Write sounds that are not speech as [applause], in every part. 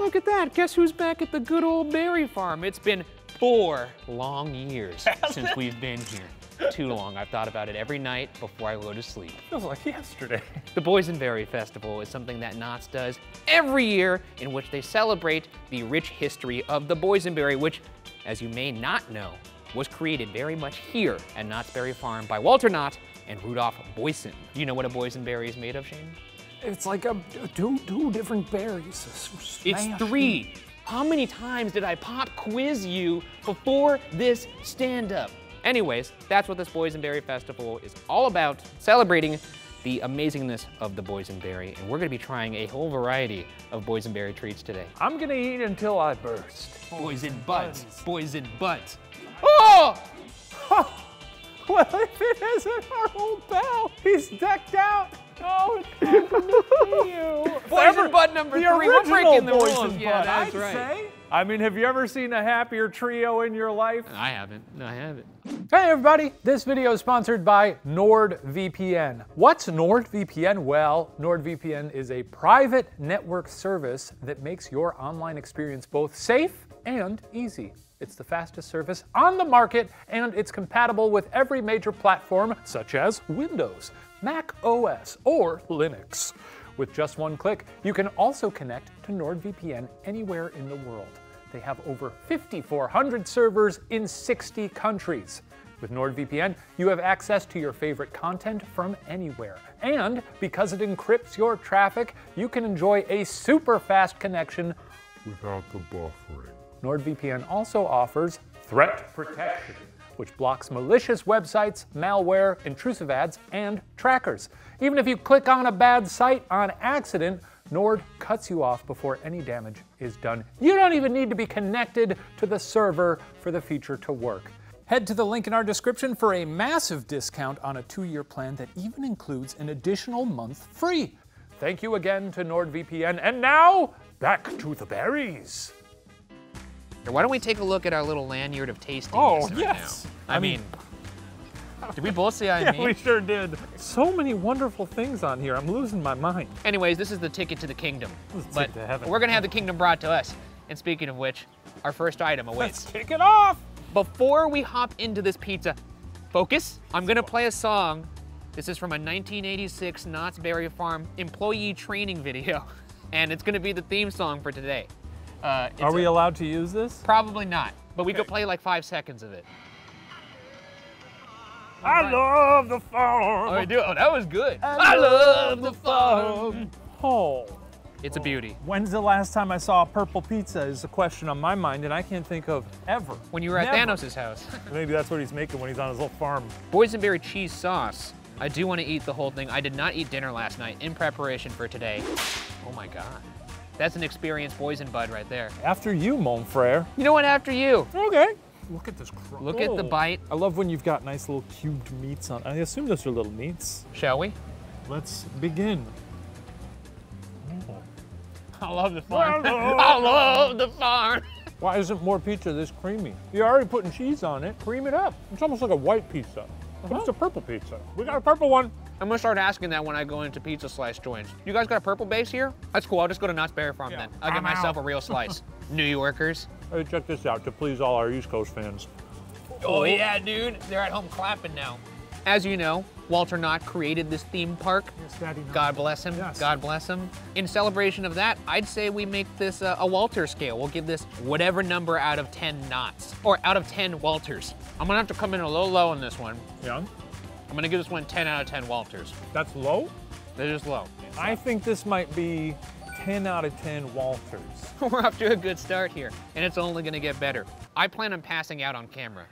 Look at that. Guess who's back at the good old berry farm? It's been four long years [laughs] since we've been here. Too long. I've thought about it every night before I go to sleep. Feels like yesterday. The Boysenberry Festival is something that Knott's does every year in which they celebrate the rich history of the boysenberry, which, as you may not know, was created very much here at Knott's Berry Farm by Walter Knott and Rudolph Boysen. Do you know what a boysenberry is made of, Shane? It's like a, two, two different berries. It's three. How many times did I pop quiz you before this stand up? Anyways, that's what this Boysenberry Festival is all about, celebrating the amazingness of the boysenberry. And we're gonna be trying a whole variety of boysenberry treats today. I'm gonna eat until I burst. Boys in butts, boysen butts. Oh! Well, if it isn't our old pal, he's decked out. Oh, it's awesome to you. Boys in butt number the three. We're breaking the rules. Yeah, that's I'd right. say. I mean, have you ever seen a happier trio in your life? I haven't. No, I haven't. Hey everybody, this video is sponsored by NordVPN. What's NordVPN? Well, NordVPN is a private network service that makes your online experience both safe and easy. It's the fastest service on the market and it's compatible with every major platform such as Windows, Mac OS, or Linux. With just one click, you can also connect to NordVPN anywhere in the world. They have over 5,400 servers in 60 countries. With NordVPN, you have access to your favorite content from anywhere. And because it encrypts your traffic, you can enjoy a super fast connection without the buffering. NordVPN also offers threat protection, which blocks malicious websites, malware, intrusive ads, and trackers. Even if you click on a bad site on accident, Nord cuts you off before any damage is done. You don't even need to be connected to the server for the feature to work. Head to the link in our description for a massive discount on a two year plan that even includes an additional month free. Thank you again to NordVPN. And now, back to the berries. Why don't we take a look at our little lanyard of tasting? Oh, right yes. now? I, mean, did we both say I [laughs] Yeah, mean? we sure did. So many wonderful things on here. I'm losing my mind. Anyways, this is the ticket to the kingdom. Is but ticket to heaven. we're gonna have the kingdom brought to us. And speaking of which, our first item Let's awaits. kick it off. Before we hop into this pizza, focus. I'm gonna play a song. This is from a 1986 Knott's Berry Farm employee training video, [laughs] and it's gonna be the theme song for today. Uh, Are we a- allowed to use this? Probably not, but we could play like five seconds of it. I love the farm. Oh, we do. Oh, that was good. I love the farm. Oh. It's a beauty. When's the last time I saw a purple pizza is the question on my mind, and I can't think of ever. When you were at Never. Thanos' house. [laughs] Maybe that's what he's making when he's on his little farm. Boysenberry cheese sauce. I do want to eat the whole thing. I did not eat dinner last night in preparation for today. Oh my God. That's an experienced boysen bud right there. After you, mon frere. You know what, after you. Okay. Look at this. Cr- Look at the Oh. bite. I love when you've got nice little cubed meats on. I assume those are little meats. Shall we? Let's begin. I love the farm. [laughs] I love the farm. Why isn't more pizza this creamy? You're already putting cheese on it. Cream it up. It's almost like a white pizza. But it's uh-huh. a purple pizza. We got a purple one. I'm gonna start asking that when I go into pizza slice joints. You guys got a purple base here? That's cool. I'll just go to Knott's Berry Farm Yeah. then. I'll get I'm myself out. a real slice. [laughs] New Yorkers. Hey, check this out to please all our East Coast fans. Oh yeah, dude. They're at home clapping now. As you know, Walter Knott created this theme park. Yes, Daddy. God bless him. Yes. God bless him. In celebration of that, I'd say we make this uh, a Walter scale. We'll give this whatever number out of 10 knots, or out of 10 Walters. I'm gonna have to come in a little low on this one. Yeah, I'm gonna give this one 10 out of 10 Walters. that's low. They're just low. I think this might be 10 out of 10 Walters. [laughs] We're off to a good start here, and it's only gonna get better. I plan on passing out on camera.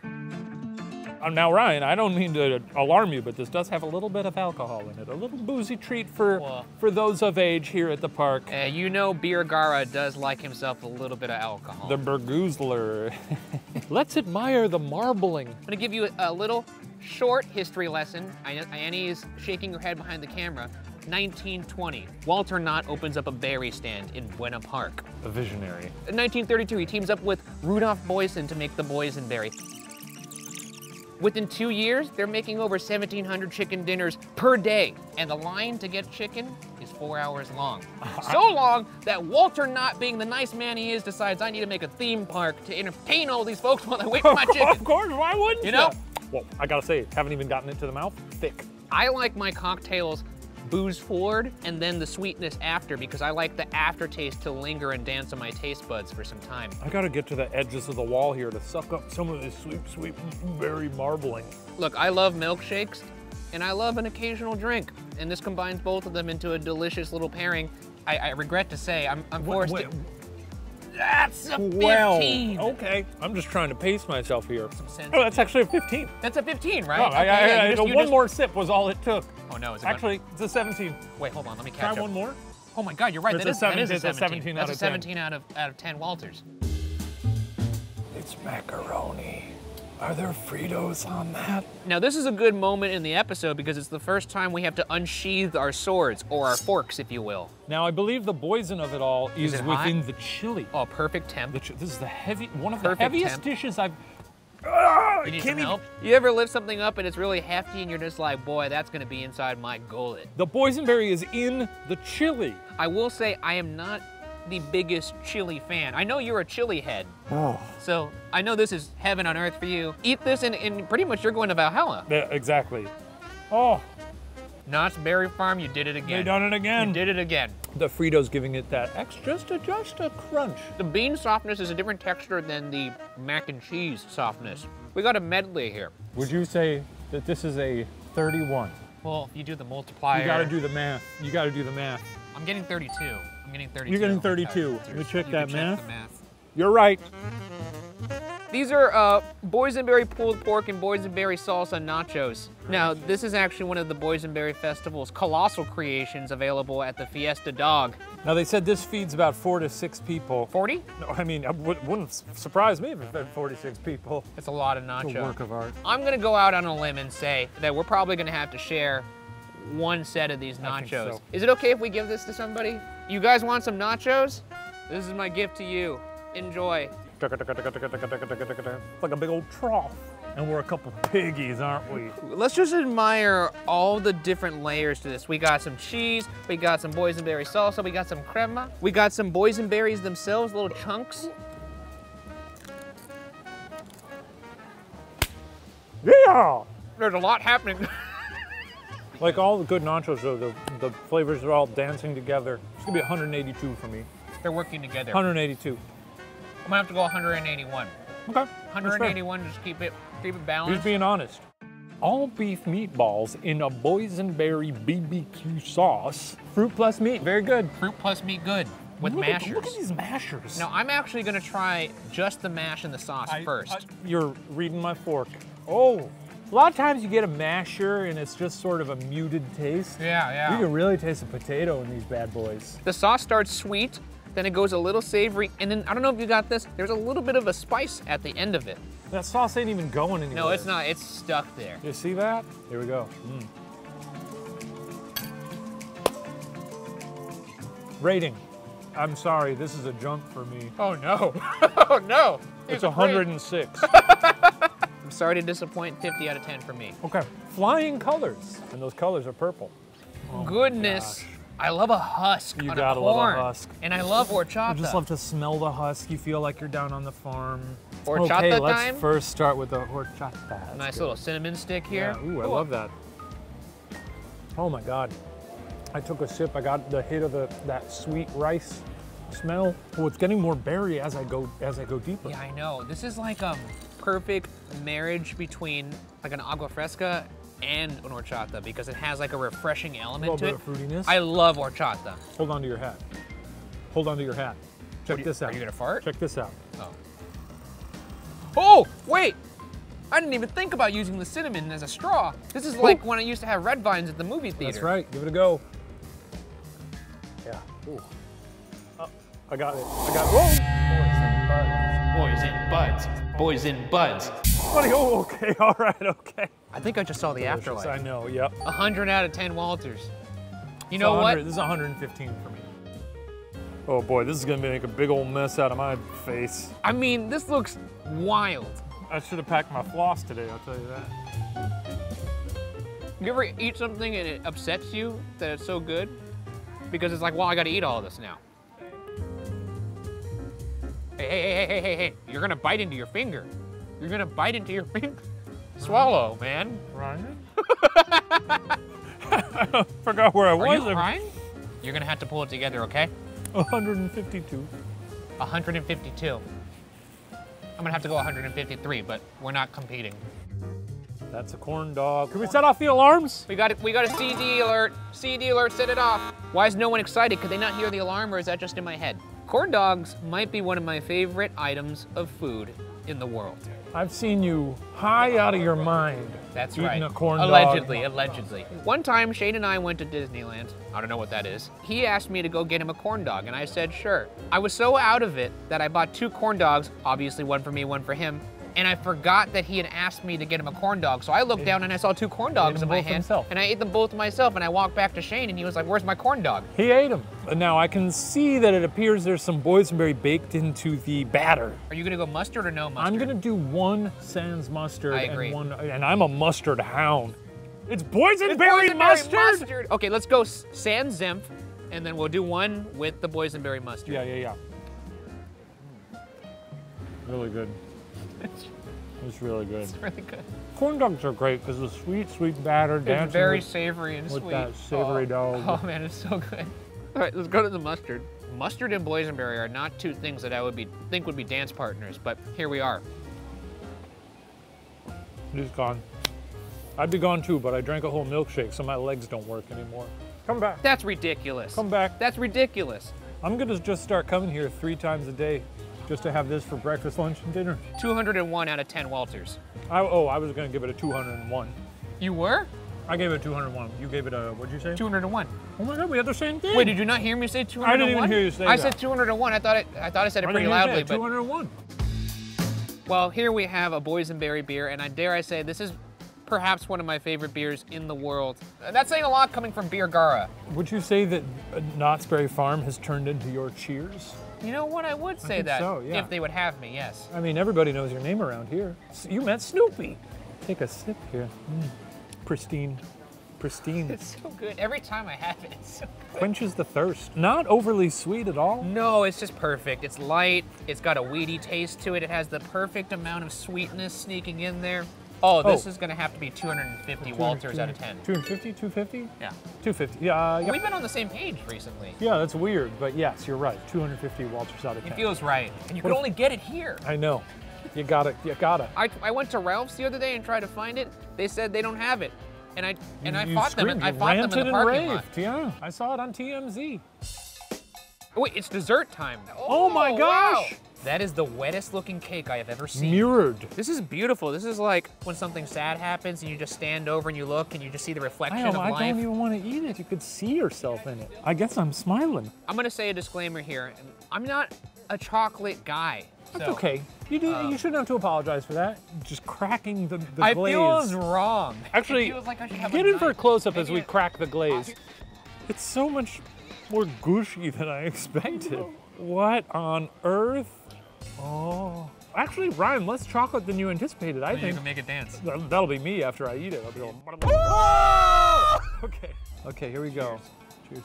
Uh, now, Ryan, I don't mean to alarm you, but this does have a little bit of alcohol in it. A little boozy treat for Well. for those of age here at the park. Uh, you know Beer Gara does like himself a little bit of alcohol. The Berguzler. [laughs] Let's admire the marbling. I'm gonna give you a, a little short history lesson. Annie is shaking her head behind the camera. 1920, Walter Knott opens up a berry stand in Buena Park. A visionary. In 1932, he teams up with Rudolph Boysen to make the boysenberry. Within two years, they're making over 1,700 chicken dinners per day. And the line to get chicken is four hours long. [laughs] so long that Walter, Knott, being the nice man he is, decides I need to make a theme park to entertain all these folks while I wait for my [laughs] chicken. of course, why wouldn't you? You know? Well, I gotta say, haven't even gotten it to the mouth. Thick. I like my cocktails booze forward and then the sweetness after because I like the aftertaste to linger and dance on my taste buds for some time. I gotta get to the edges of the wall here to suck up some of this sweet, sweet berry marbling. Look, I love milkshakes and I love an occasional drink, and this combines both of them into a delicious little pairing. I, I regret to say I'm, I'm forced wait. to. That's a 15. Well, okay. I'm just trying to pace myself here. sense. Oh, that's actually a 15. That's a 15, right? Oh, Okay, I, yeah, I- just- one just- more sip was all it took. Oh no, is it gonna- Actually, it's a 17. Wait, hold on, let me catch Try up. one more. Oh my God, you're right. It's That that is seven- it's a 17 That's out a of 10. 17 out of out of 10 Walters. It's macaroni. Are there Fritos on that? Now this is a good moment in the episode because it's the first time we have to unsheath our swords or our forks, if you will. Now, I believe the poison of it all is, it hot? within the chili. Oh, perfect temp. The chi- this is the heavy, one of Perfect the heaviest temp. dishes I've. Ah, I You need can't some even- help? You ever lift something up and it's really hefty and you're just like, boy, that's gonna be inside my gullet. The boysenberry is in the chili. I will say I am not the biggest chili fan. I know you're a chili head. Oh. So I know this is heaven on earth for you. Eat this and, and pretty much you're going to Valhalla. Yeah, exactly. Oh, Knott's Berry Farm, you did it again. they done it again. You did it again. The Fritos giving it that extra, just a, just a crunch. The bean softness is a different texture than the mac and cheese softness. We got a medley here. Would you say that this is a 31? Well, you do the multiplier. You gotta do the math. You gotta do the math. I'm getting 32. I'm getting 32. You're getting Oh 32. God. Let me check You that can math. the math. You're right. These are uh, boysenberry pulled pork and boysenberry salsa nachos. Now, this is actually one of the Boysenberry Festival's colossal creations available at the Fiesta Dog. Now they said this feeds about four to six people. 40? No, I mean, it would- wouldn't surprise me if it fed 46 people. It's a lot of It's a work of art. I'm gonna go out on a limb and say that we're probably gonna have to share one set of these nachos. so. Is it okay if we give this to somebody? You guys want some nachos? This is my gift to you. Enjoy. It's like a big old trough. And we're a couple piggies, aren't we? Let's just admire all the different layers to this. We got some cheese, we got some boysenberry salsa, we got some crema, we got some boysenberries themselves, little chunks. Yeah! There's a lot happening. [laughs] Like all the good nachos, though, the, the flavors are all dancing together. It's gonna be 182 for me. They're working together. 182. I'm gonna have to go 181. Okay. 181, just keep it, keep it Just balanced. being honest. All beef meatballs in a boysenberry BBQ sauce. Fruit plus meat, very good. Fruit plus meat good with look mashers. At, look at these mashers. Now I'm actually gonna try just the mash and the sauce I- first. I- you're reading my fork. Oh, a lot of times you get a masher and it's just sort of a muted taste. yeah, yeah. You can really taste the potato in these bad boys. The sauce starts sweet, then it goes a little savory, and then I don't know if you got this. There's a little bit of a spice at the end of it. That sauce ain't even going anywhere. No, it's not. It's stuck there. You see that? Here we go. Mm. Rating. I'm sorry, this is a junk for me. Oh no! [laughs] oh no! It's a 106. [laughs] I'm sorry to disappoint. 50 out of 10 for me. okay. Flying colors. And those colors are purple. Oh Goodness. I love a husk You on gotta a love a husk. And I love horchata. I just love to smell the husk. You feel like you're down on the farm. Horchata okay, let's first start with the horchata. That's nice good. little cinnamon stick here. Yeah, ooh, I love that. Oh my God. I took a sip. I got the hit of the that sweet rice smell. Oh, it's getting more berry as I go as I go deeper. Yeah, I know. This is like a perfect marriage between like an agua fresca and an horchata because it has like a refreshing a element little to bit it. of fruitiness. I love horchata. Hold on to your hat. Hold on to your hat. Check you- this out. Are you gonna fart? Check this out. Oh. Oh, wait! I didn't even think about using the cinnamon as a straw. This is like when I used to have red vines at the movie theater. That's right. Give it a go. Yeah. Ooh. I got it. I got it. Whoa! Boys in buds. Boys in buds. Buddy, oh, okay. [laughs] All right. Okay. I think I just saw the Delicious, afterlife. I know. Yep. 100 out of 10 Walters. You know what? This is 115 for me. Oh boy, this is gonna make a big old mess out of my face. I mean, this looks wild. I should have packed my floss today, I'll tell you that. You ever eat something and it upsets you that it's so good? Because it's like, well, I gotta eat all of this now. Hey, hey, hey, hey, hey, hey, you're gonna bite into your finger. You're gonna bite into your [laughs] finger. Swallow, man. Ryan? I [laughs] [laughs] forgot where I Are was. you crying? You're gonna have to pull it together, okay? 152. 152. I'm gonna have to go 153, but we're not competing. That's a corn dog. Can we set off the alarms? We got it. We got a CD alert. CD alert. Set it off. Why is no one excited? Could they not hear the alarm, or is that just in my head? Corn dogs might be one of my favorite items of food in the world. I've seen you high out of your mind. That's eating right. a corn allegedly, dog. allegedly. One time, Shane and I went to Disneyland. I don't know what that is. He asked me to go get him a corn dog, and I said sure. I was so out of it that I bought two corn dogs, obviously one for me, one for him. And I forgot that he had asked me to get him a corn dog. So I looked down and I saw two corn dogs in my hand. himself. And I ate them both myself. And I walked back to Shane and he was like, Where's my corn dog? He ate them. Now I can see that it appears there's some boysenberry baked into the batter. Are you gonna go mustard or no mustard? I'm gonna do one sans mustard I agree. and one, and I'm a mustard hound. It's It's boysenberry, boysenberry mustard. Okay, let's go sans Zimph, and then we'll do one with the boysenberry mustard. Yeah, yeah, yeah. Really good. [laughs] It's really good. It's really good. Corn dogs are great because the sweet, sweet batter It's dancing very with- savory and with sweet. that savory oh. dog. Oh man, it's so good. All right, let's go to the mustard. Mustard and boysenberry are not two things that I would be think would be dance partners, but here we are. He's gone. I'd be gone too, but I drank a whole milkshake, so my legs don't work anymore. Come back. That's ridiculous. Come back. That's ridiculous. I'm gonna just start coming here three times a day just to have this for breakfast, lunch, and dinner. 201 out of 10 Walters. I, oh, I was gonna give it a 201. You were? I gave it a 201. You gave it a, what'd you say? 201. Oh my God, we had the same thing. Wait, did you not hear me say 201? I didn't even hear you say that. I that. said 201. I thought it, I thought I said it I pretty loudly, but it, 201. Well, here we have a boysenberry beer, and I dare I say this is perhaps one of my favorite beers in the world. Uh, That's saying a lot coming from Beer Gara. Would you say that uh, Knott's Berry Farm has turned into your Cheers? You know what? I would say think that so, yeah. if they would have me. Yes. I mean, everybody knows your name around here. You met Snoopy. Take a sip here. Mm. Pristine. Pristine. It's so good. Every time I have it, it's so good. Quenches the thirst. Not overly sweet at all. No, it's just perfect. It's light. It's got a weedy taste to it. It has the perfect amount of sweetness sneaking in there. Oh, this Oh. is gonna have to be 250 Walters out of 10. 250, 250? Yeah. 250. Yeah, uh, yeah. We've been on the same page recently. Yeah, that's weird, but yes, you're right. 250 Walters out of 10. It 10. feels right. And you What can if- only get it here. I know. You got it. you got it. I, I went to Ralph's the other day and tried to find it. They said they don't have it. And I and I You fought them. I fought them in the and parking lot. Yeah, I saw it on TMZ. Oh, wait, it's dessert time. Oh my wow. That is the wettest looking cake I have ever seen. Mirrored. This is beautiful. This is like when something sad happens and you just stand over and you look and you just see the reflection I, of don't, I don't even want to eat it. You could see yourself in it. I guess I'm smiling. I'm gonna say a disclaimer here. I'm not a chocolate guy. That's so okay. You do, you um, shouldn't have to apologize for that. Just cracking the, the I glaze. feels wrong. [laughs] Actually, it feels like I get in for a close-up as we crack the glaze. It's so much more gushy than I [laughs] expected. What on earth? Oh. Actually, Ryan, less chocolate than you anticipated, I think. You can make it dance. That- That'll be me after I eat it. I'll be! [laughs] Okay. Okay, here we go. Cheers.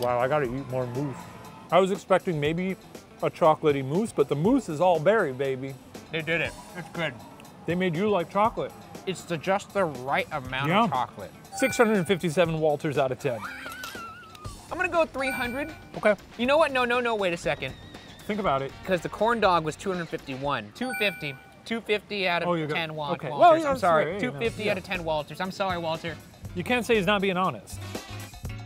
Wow, I gotta eat more mousse. I was expecting maybe a chocolatey mousse, but the mousse is all berry, baby. They did it. It's good. They made you like chocolate. It's the, just the right amount Yeah. of chocolate. 657 Walters out of 10. [laughs] I'm gonna go 300. Okay. You know what? No, no, no. Wait a second. Think about it. Because the corn dog was 251. 250. 250 out of Oh, you got- 10 Wal- okay. Walters. Well, yeah, I'm sorry. yeah, 250 yeah. out of 10 Walters. I'm sorry, Walter. You can't say he's not being honest.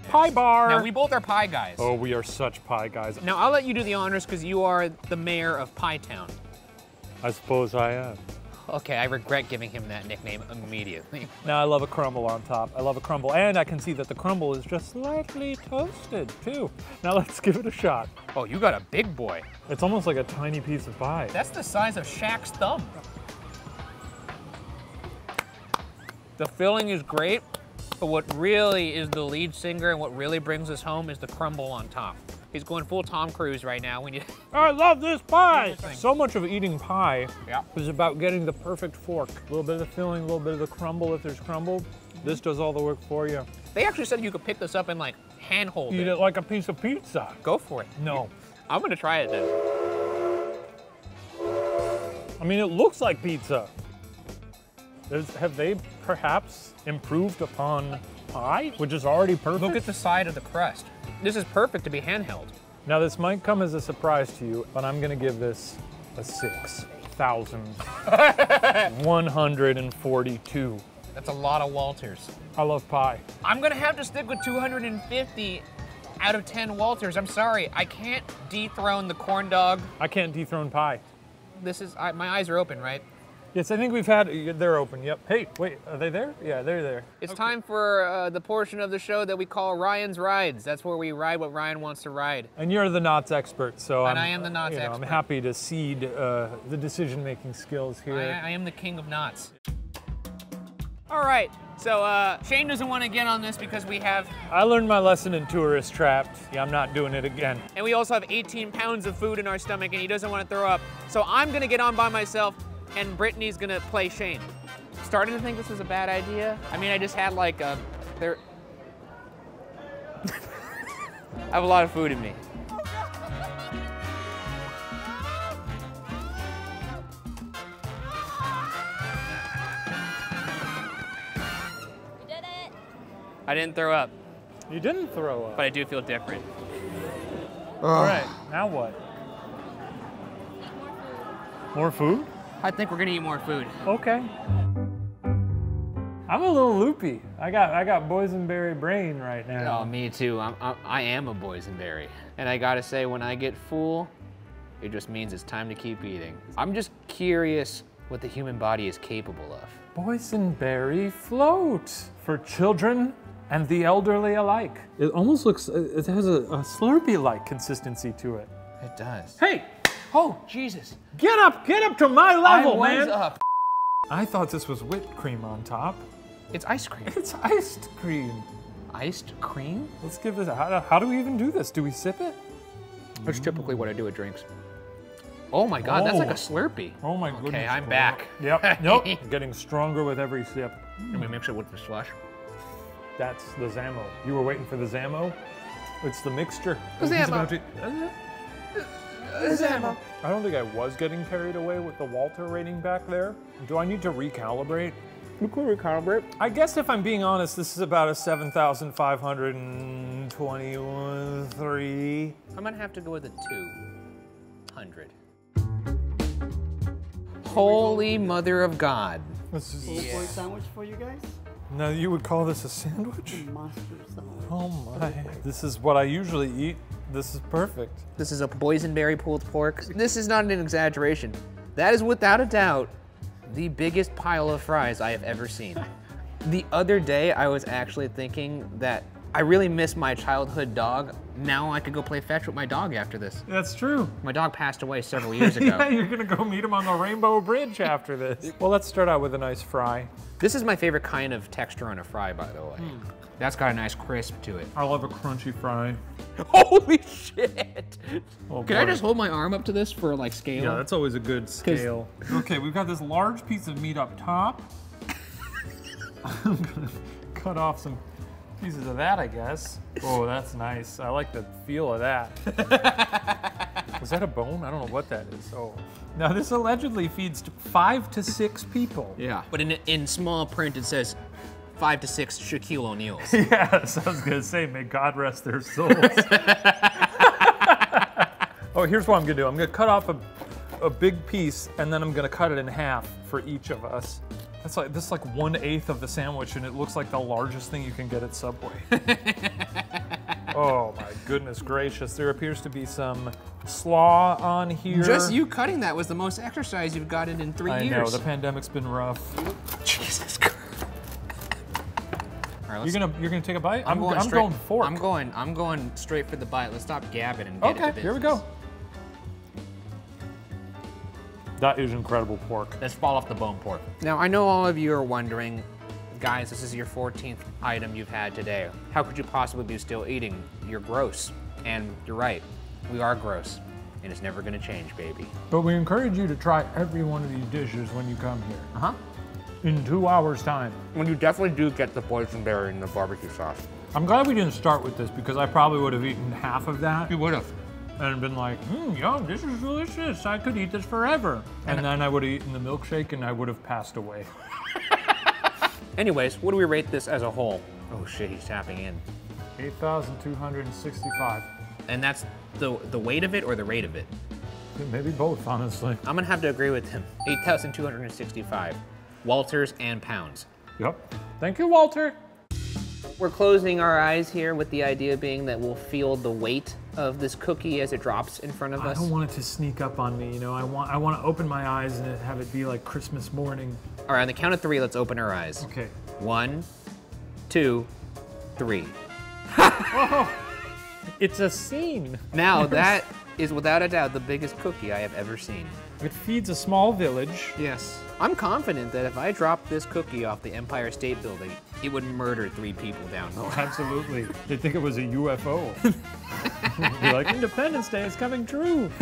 Pie bar. Now, we both are pie guys. oh, we are such pie guys. Now, I'll let you do the honors because you are the mayor of Pie Town. I suppose I am. Okay, I regret giving him that nickname immediately. [laughs] Now I love a crumble on top. I love a crumble, and I can see that the crumble is just slightly toasted too. Now [laughs] let's give it a shot. Oh, you got a big boy. It's almost like a tiny piece of pie. That's the size of Shaq's thumb. The filling is great, but what really is the lead singer and what really brings us home is the crumble on top. He's going full Tom Cruise right now. When [laughs] you, I love this pie. So much of eating pie Yeah. is about getting the perfect fork. A little bit of the filling, a little bit of the crumble if there's crumble. This does all the work for you. they actually said you could pick this up and like hand hold Eat it. it like a piece of pizza. Go for it. No. I'm gonna try it then. I mean, it looks like pizza. Is, have they perhaps improved upon pie, which is already perfect? Look at the side of the crust. This is perfect to be handheld. Now, this might come as a surprise to you, but I'm gonna give this a 6,142. That's a lot of Walters. I love pie. I'm gonna have to stick with 250 out of 10 Walters. I'm sorry, I can't dethrone the corn dog. I can't dethrone pie. This is, I, my eyes are open, right? Yes, I think we've had, they're open, yep. Hey, wait, are they there? Yeah, they're there. It's time for uh, the portion of the show that we call Ryan's Rides. That's where we ride what Ryan wants to ride. And you're the Knott's expert, so And I'm, I am the Knott's you know, I'm happy to cede uh, the decision-making skills here. I, I am the king of Knott's. All right, so uh, Shane doesn't want to get on this because we have, I learned my lesson in Tourist Trapped. Yeah, I'm not doing it again. and we also have 18 pounds of food in our stomach, and he doesn't want to throw up. So I'm gonna get on by myself, and Brittney's gonna play Shane. Starting to think this was a bad idea. I mean, I just had like a, there. [laughs] I have a lot of food in me. You did it. I didn't throw up, You didn't throw up. but I do feel different. All right, now what? More food? I think we're gonna eat more food. Okay. I'm a little loopy. I got I got boysenberry brain right now. Oh, me too. I'm, I'm, I am a boysenberry. And I gotta say, when I get full, it just means it's time to keep eating. I'm just curious what the human body is capable of. Boysenberry float for children and the elderly alike. It almost looks, it has a, a Slurpee-like consistency to it. It does. Hey, Oh, Jesus. get up, get up to my level, I was man. up. I thought this was whipped cream on top. It's ice cream. It's iced cream. Iced cream? Let's give this, how, how do we even do this? Do we sip it? That's typically what I do with drinks. Oh my God, that's like Oh. a Slurpee. Oh my goodness. Okay, I'm bro. back. Yep, nope. [laughs] Getting stronger with every sip. Let me mix it with the slush. That's the Zamo. You were waiting for the Zamo? It's the mixture. The He's Zamo. About to- Zamo. I don't think I was getting carried away with the Walter rating back there. Do I need to recalibrate? You could recalibrate. I guess if I'm being honest, this is about a 7,521, 3. I'm gonna have to go with a 200. Holy Mother of God. This is, Full boy sandwich for you guys. Now you would call this a sandwich? Monster sandwich. Oh my. This is what I usually eat. This is perfect. This is a boysenberry pulled pork. This is not an exaggeration. That is without a doubt the biggest pile of fries I have ever seen. The other day, I was actually thinking that I really miss my childhood dog. Now I could go play fetch with my dog after this. That's true. My dog passed away several [laughs] years ago. yeah, you're gonna go meet him on the Rainbow Bridge after this. [laughs] well, let's start out with a nice fry. This is my favorite kind of texture on a fry, by the way. Hmm. That's got a nice crisp to it. I love a crunchy fry. [laughs] Holy shit! Oh, Can I just hold my arm up to this for like scale? Yeah, that's always a good scale. Okay, we've got this large piece of meat up top. I'm gonna cut off some pieces of that, I guess. Oh, that's nice. I like the feel of that. [laughs] Was that a bone? I don't know what that is. Oh. Now, this allegedly feeds to five to six people. Yeah. But in, in small print, it says five to six Shaquille O'Neals. [laughs] Yes, I was gonna say, may God rest their souls. [laughs] oh, here's what I'm gonna do. I'm gonna cut off a, a big piece, and then I'm gonna cut it in half for each of us. That's like this is like one eighth of the sandwich, and it looks like the largest thing you can get at Subway. [laughs] oh my goodness gracious! There appears to be some slaw on here. Just you cutting that was the most exercise you've gotten in three I years. know the pandemic's been rough. Jesus Christ. All right, You're gonna you're gonna take a bite. I'm going I'm straight. going fork. I'm going. I'm going straight for the bite. Let's stop gabbing and get Okay, into here we go. That is incredible pork. Let's fall off the bone pork. Now I know all of you are wondering, guys, this is your 14th item you've had today. How could you possibly be still eating? You're gross. And you're right, we are gross, and it's never gonna change, baby. But we encourage you to try every one of these dishes when you come here. Uh huh. In two hours' time. When you definitely do get the boysenberry and the barbecue sauce. I'm glad we didn't start with this because I probably would have eaten half of that You would have. And been like, hmm, yum, this is delicious. I could eat this forever. And, then I would have eaten the milkshake and I would have passed away. [laughs] Anyways, what do we rate this as a whole? Oh shit, he's tapping in. 8,265. And that's the the weight of it or the rate of it? Maybe both, honestly. I'm gonna have to agree with him. 8,265. Walters and pounds. Yep. Thank you, Walter. We're closing our eyes here with the idea being that we'll feel the weight of this cookie as it drops in front of I us. I don't want it to sneak up on me, you know. I want I want to open my eyes and have it be like Christmas morning. All right, on the count of three, let's open our eyes. Okay. One, two, three. [laughs] It's a scene. Now that is without a doubt the biggest cookie I have ever seen. It feeds a small village. Yes. I'm confident that if I dropped this cookie off the Empire State Building, it would murder three people down the line. Absolutely. They'd think it was a UFO. [laughs] Be like, Independence Day is coming true. [laughs]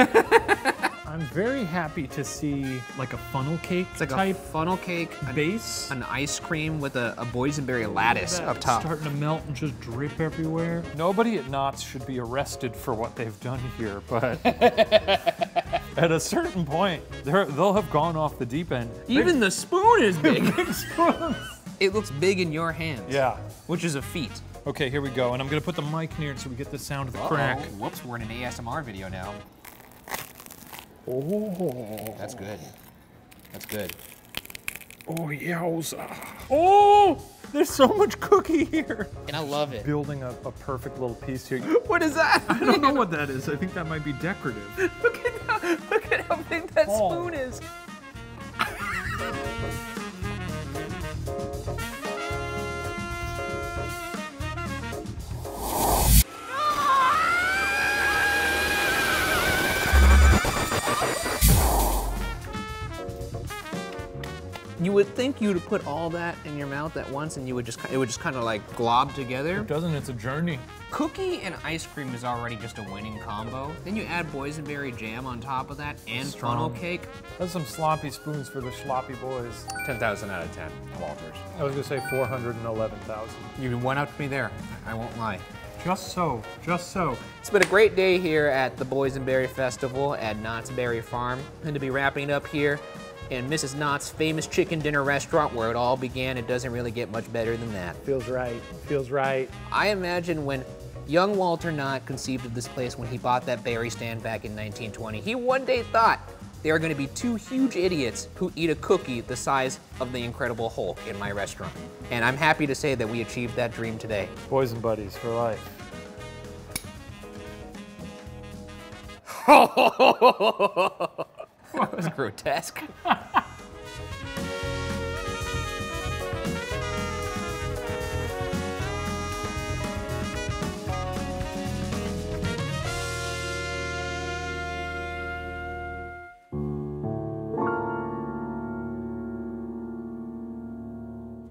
I'm very happy to see like a funnel cake It's like type a funnel cake, base. an ice cream with a, a boysenberry lattice up top. starting to melt and just drip everywhere. Nobody at Knott's should be arrested for what they've done here, but [laughs] at a certain point, they're- they'll have gone off the deep end. Even the spoon is [laughs] big. Big spoons. it looks big in your hands. Yeah. Which is a feat. Okay, here we go. And I'm gonna put the mic near it so we get the sound of the crack. Uh-oh. Whoops, we're in an ASMR video now. Oh, That's good. That's good. oh, yowza. Oh, there's so much cookie here. And I love it. Building a, a perfect little piece here. [laughs] What is that? I don't know what that is. I think that might be decorative. look at how, look at how big that Oh. spoon is. [laughs] You would think you'd put all that in your mouth at once, and you would just it would just kind of like glob together. Doesn't it's a journey. Cookie and ice cream is already just a winning combo. Then you add boysenberry jam on top of that and funnel cake. That's some sloppy spoons for the sloppy boys. 10,000 out of 10, Walters. I was gonna say 411,000. You went up to me there. I won't lie. Just so, just so. It's been a great day here at the Boysenberry Festival at Knott's Berry Farm. And to be wrapping up here in Mrs. Knott's famous chicken dinner restaurant where it all began, it doesn't really get much better than that. Feels right, feels right. I imagine when young Walter Knott conceived of this place when he bought that berry stand back in 1920, he one day thought there are going to be two huge idiots who eat a cookie the size of the Incredible Hulk in my restaurant. And I'm happy to say that we achieved that dream today. Boys and buddies for life. [laughs] that was grotesque. [laughs]